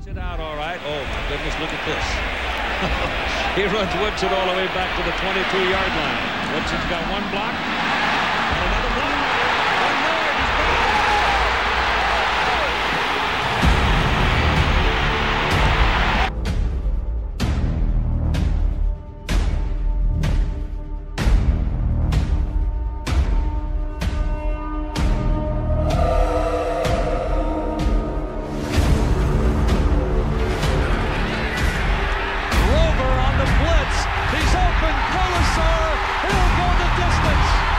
Gets it out all right. Oh, my goodness, look at this. he runs Woodson all the way back to the 22-yard line. Woodson's got one block, He's open. Kolesar. He'll go the distance.